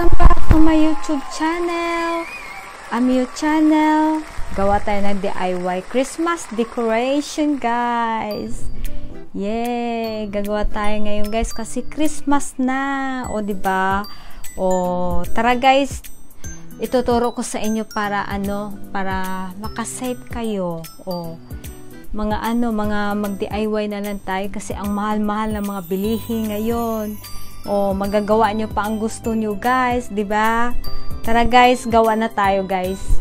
Welcome back to my YouTube channel. Amio channel. Gawa tayo ng DIY Christmas decoration, guys. Yay! Gagawa tayo ngayon, guys, kasi Christmas na. O, di ba? O, tara, guys. Ituturo ko sa inyo para ano, para makasave kayo. O, mga ano, mga mag-DIY na lang tayo kasi ang mahal-mahal ng mga bilihin ngayon. O, magagawa nyo pa ang gusto nyo, guys, ba? Tara, guys, gawa na tayo, guys.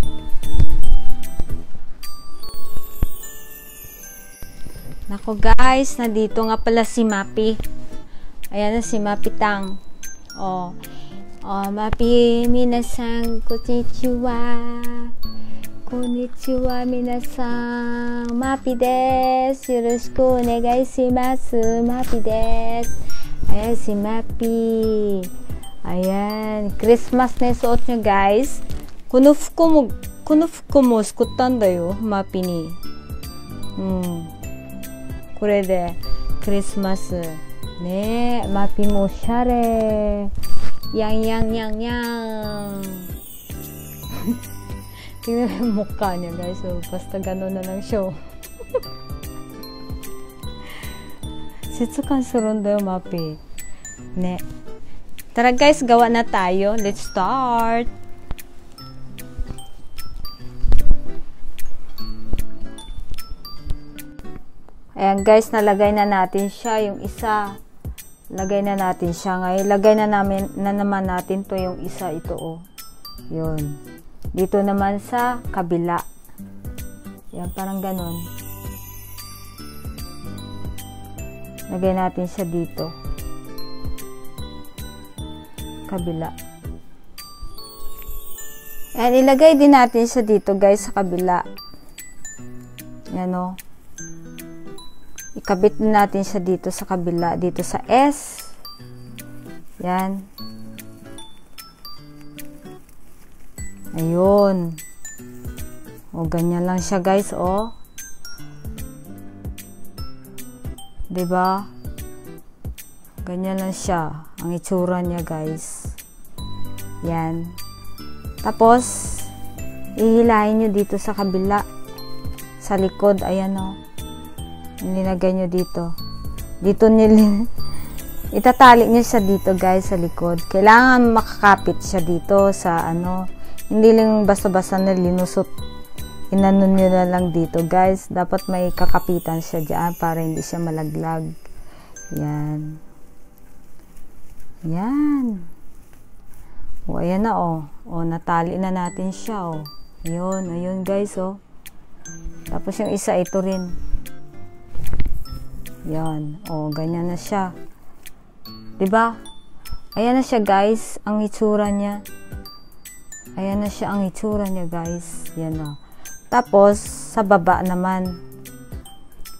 Nako, guys, nandito nga pala si Mapi. Ayan na si Mapi Tang. O, o, Mapi, minasan, konnichiwa. Konnichiwa, minasan. Mapi desu. Yoroshiku onegai shimasu. Mapi desu. Ayan, si Mappy. Ayan. Christmas na yung suot niya, guys. Kunufkumu, kunufkumus, kutandayo, Mappy ni. Hmm. Kure de, Christmas. Eh. Ne, Mappy mo share. Yang, yang, yang, yang. Tingnan yung mukha niya, guys. So, basta ganun na lang show. 質感するんだよ、マピ。ね。Tara guys, gawa na tayo. Let's start! Ayan guys, nalagay na natin siya, yung isa. Lagay na natin siya ngayon. Lagay na, namin, na naman natin to yung isa, ito oh. Yun. Dito naman sa kabila. Yan, parang ganon. Lagay natin siya dito. Kabila. And ilagay din natin siya dito guys sa kabila. Yan o. Ikabit din natin siya dito sa kabila. Dito sa S. Yan. Ayun. O, ganyan lang siya guys, o. ba? Ganyan lang siya ang itsura niya, guys. Yan. Tapos ihilahin niyo dito sa kabila sa likod, ayan oh. Nilagay niyo dito. Dito nil itatali niyo siya dito, guys, sa likod. Kailangan makakapit siya dito sa ano, hindi lang basta-basta na linusot inano nyo na lang dito guys. Dapat may kakapitan siya dyan para hindi siya malaglag. Yan. Yan. O ayan na o o natali na natin siya o ayun ayun guys o tapos yung isa ito rin. Yan. O ganyan na siya. Ba diba? ayan na siya guys ang itsura niya. Ayan na siya ang itsura niya guys. Yan o tapos, sa baba naman.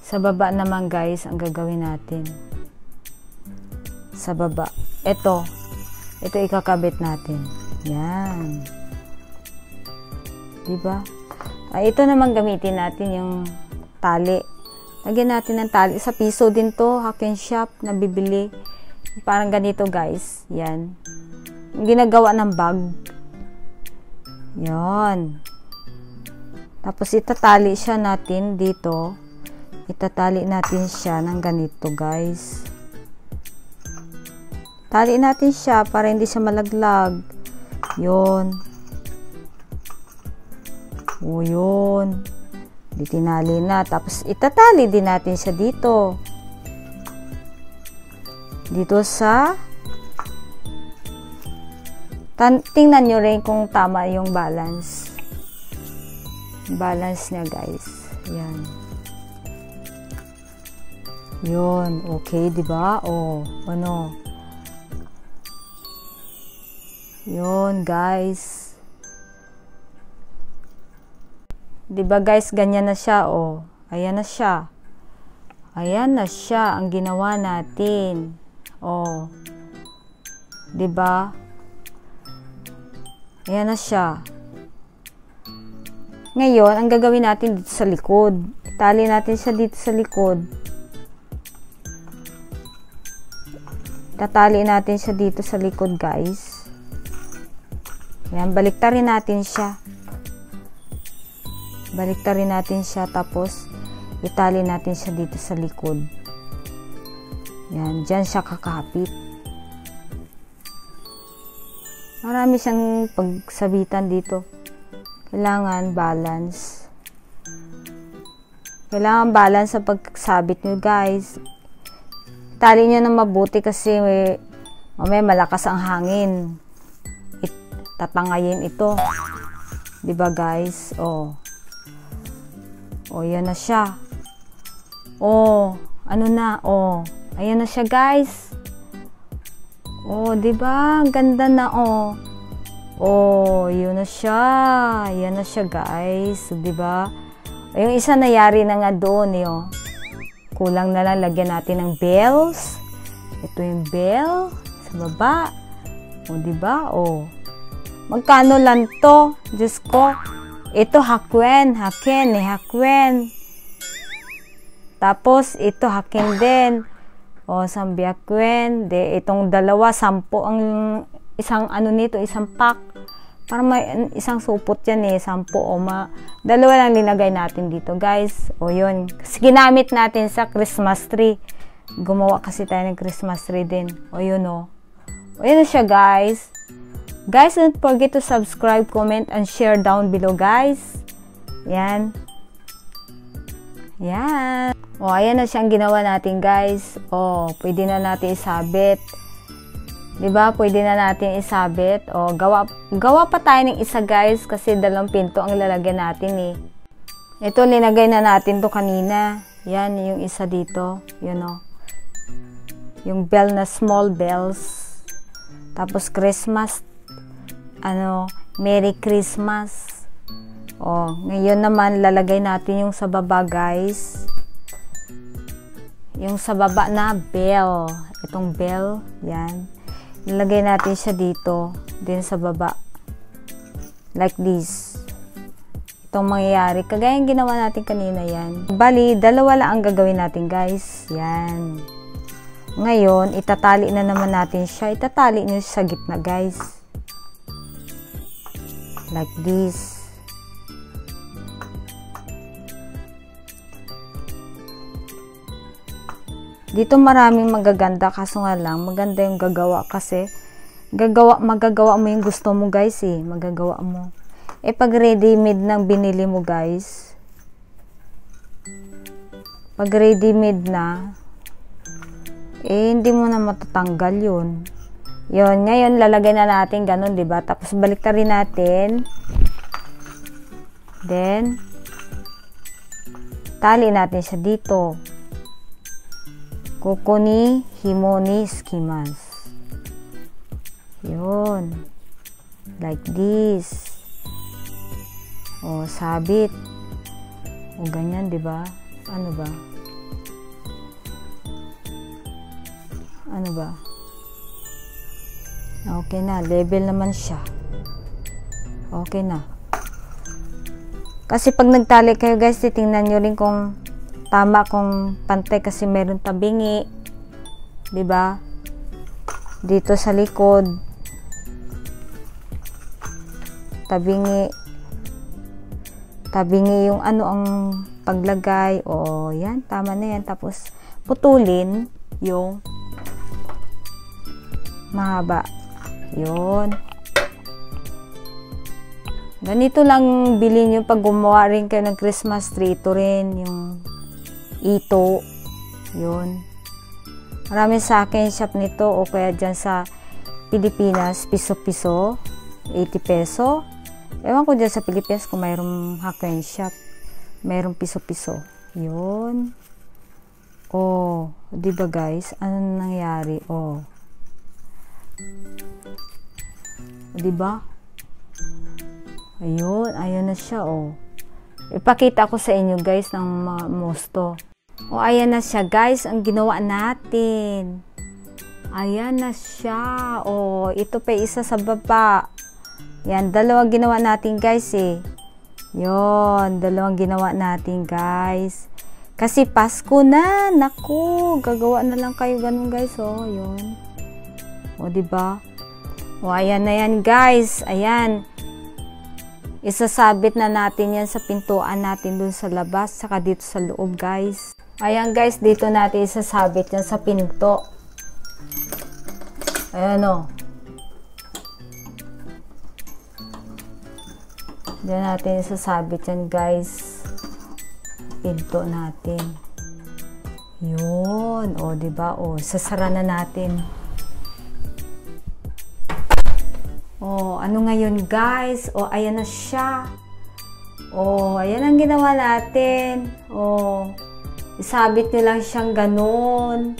Sa baba naman guys, ang gagawin natin. Sa baba. Ito. Ito ikakabit natin. Yan. Diba? Ay, ito naman gamitin natin yung tali. Lagyan natin ng tali. Sa piso din to, hack and shop, nabibili. Parang ganito guys. Yan. Ginagawa ng bag. Yan. Tapos itatali siya natin dito. Itatali natin siya ng ganito guys. Tali natin siya para hindi siya malaglag. Yun. O yun. Di tinali na. Tapos itatali din natin siya dito. Dito sa tingnan nyo rin kung tama yung balance balance niya guys. Yan yun okay di ba? Oh ano? Yun guys. Di ba guys ganyan na siya oh. Ayan na siya. Ayan na siya ang ginawa natin. Oh. Di ba? Ayan na siya ngayon, ang gagawin natin dito sa likod. Itali natin siya dito sa likod. Tatali natin siya dito sa likod, guys. Yan, baliktarin natin siya. Baliktarin natin siya tapos itali natin siya dito sa likod. Yan, dyan siya kakapit. Marami siyang pagsabitan dito. Kailangan balance. Kailangan balance sa pagsabit nyo guys. Tali nyo na mabuti kasi may, may malakas ang hangin tatangayin ito. ba guys? Oh. Oh, yan na siya. Oh, ano na? Oh, ayan na siya, guys. Oh, 'di ba? Ganda na oh. Oh, yun na siya. Yan na siya, guys. 'Di ba? Yung isa nayari na nga doon, eh, oh. Kulang na lang lagyan natin ng bells. Ito yung bell sa baba. O, oh, 'di ba? Oh. Magkano lang to? Diyos ko. Ito hakwen, haken, eh, hakwen. Tapos, ito hakin din. O, sambi hakwen. De, itong dalawa, sampo ang isang ano nito, isang pack. Para may isang supot yan eh, sampo o ma. Dalawa lang linagay natin dito, guys. O, yun. Kasi ginamit natin sa Christmas tree. Gumawa kasi tayo ng Christmas tree din. O, yun o. O, yun siya, guys. Guys, don't forget to subscribe, comment, and share down below, guys. Yan. Yan. O, ayan na siyang ginawa natin, guys. O, pwede na natin isabit. Diba? Pwede na natin isabit. O, gawa, gawa pa tayo ng isa, guys, kasi dalawang pinto ang lalagyan natin, eh. Ito, linagay na natin to kanina. Yan, yung isa dito. Yun, o. Yung bell na small bells. Tapos, Christmas ano, Merry Christmas. Oh, ngayon naman lalagay natin yung sa baba, guys. Yung sa baba na bell. Itong bell, yan. Lalagay natin siya dito, din sa baba. Like this. Itong mangyayari. Kagaya yung ginawa natin kanina yan. Bali, dalawa lang ang gagawin natin, guys. Yan. Ngayon, itatali na naman natin siya. Itatali nyo sa gitna, guys like this dito maraming magaganda kaso nga lang maganda yung gagawa kasi gagawa magagawa mo yung gusto mo guys eh magagawa mo eh pag ready made nang binili mo guys pag ready made na eh hindi mo na matatanggal yun Yon, ngayon lalagay na natin ganun, 'di ba? Tapos balik rin natin. Then tali natin siya dito. Kokoni himoni skimas. Yon. Like this. O, sabit. O, ganyan, 'di ba? Ano ba? Ano ba? Okay na, level naman siya. Okay na. Kasi pag nagtali kayo guys, titingnan nyo rin kung tama kung pantay kasi meron tabingi. 'Di ba? Dito sa likod. Tabingi. Tabingi yung ano ang paglagay. O, yan. Tama na yan. Tapos, putulin yung mahaba. Yun. Ganito lang bilhin nyo pag gumawa rin kayo ng Christmas tree. Ito rin yung ito. Yun. Marami sa akin shop nito o kaya dyan sa Pilipinas, piso-piso, 80 peso. Ewan ko dyan sa Pilipinas kung mayroong hakwen shop. Mayroong piso-piso. Yun. Oh, di ba guys? Ano nangyari? Oh. 'Di ba? Ayun, ayun na siya oh. Ipakita ko sa inyo guys ng mosto. O ayan na siya guys, ang ginawa natin. Ayan na siya. Oh, ito pa isa sa baba. Yan, dalawang ginawa natin guys eh. Yon, dalawang ginawa natin guys. Kasi Pasko na. Naku, gagawa na lang kayo ganun guys oh. Yon. O, di ba? O, ayan na yan guys. Ayan. Isasabit na natin yan sa pintuan natin dun sa labas, saka dito sa loob guys. Ayan guys, dito natin isasabit yan sa pinto. Ayan o. Diyan natin isasabit yan guys. Pinto natin. Yun. O, diba? O, sasara na natin. Oh, ano ngayon guys? Oh, ayan na siya. Oh, ayan ang ginawa natin. Oh, isabit nyo lang siyang ganun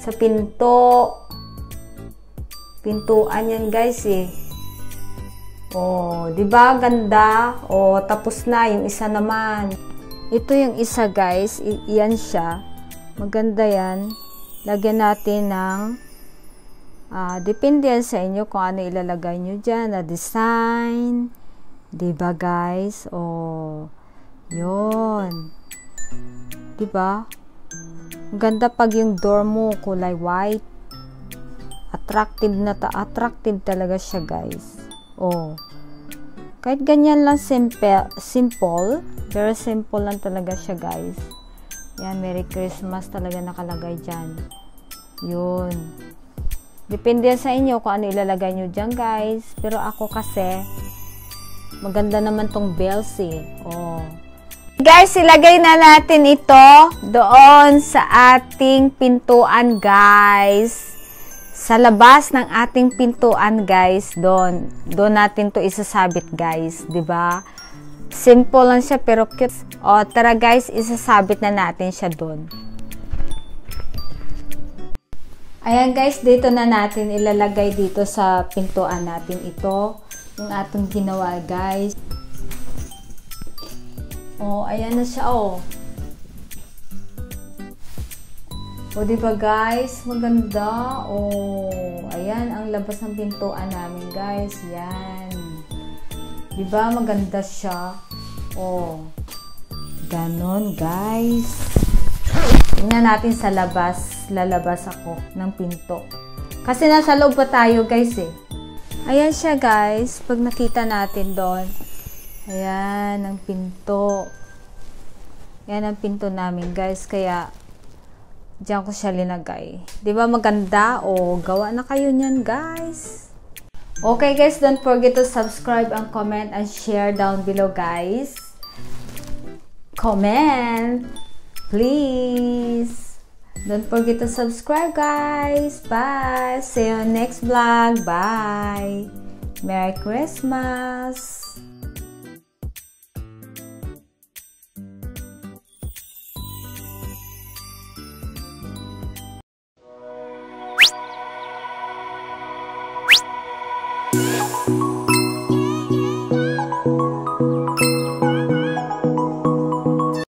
sa pinto. Pintuan yan guys eh. Oh, 'di ba ganda? Oh, tapos na yung isa naman. Ito yung isa guys, iyan siya. Maganda 'yan. Lagyan natin ng Uh, depende yan sa inyo kung ano ilalagay nyo dyan na design. Diba guys? O, oh, yun. Diba? Ang ganda pag yung door mo kulay white. Attractive na ta attractive talaga siya guys. Oh. Kahit ganyan lang simple, simple, very simple lang talaga siya guys. Yan, Merry Christmas talaga nakalagay dyan. Yun. Depende sa inyo kung ano ilalagay nyo dyan, guys. Pero ako kasi, maganda naman tong bells eh. Oh. Guys, ilagay na natin ito doon sa ating pintuan, guys. Sa labas ng ating pintuan, guys, doon. Doon natin to isasabit, guys. ba? Simple lang siya pero cute. O, tara guys, isasabit na natin siya doon. Ayan guys, dito na natin ilalagay dito sa pintuan natin ito. Yung atong ginawa guys. Oh, ayan na siya oh. O, di ba guys? Maganda. Oh, ayan ang labas ng pintuan namin guys. Yan. Di ba maganda siya? Oh. Ganon guys. Tingnan natin sa labas. Lalabas ako ng pinto. Kasi nasa loob pa tayo guys eh. Ayan siya guys. Pag nakita natin doon. Ayan ang pinto. Ayan ang pinto namin guys. Kaya diyan ko siya linagay. Ba maganda? O gawa na kayo niyan guys. Okay guys, don't forget to subscribe and comment and share down below guys. Comment! please. Don't forget to subscribe, guys. Bye. See you next vlog. Bye. Merry Christmas.